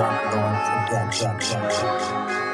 Jack, Jack,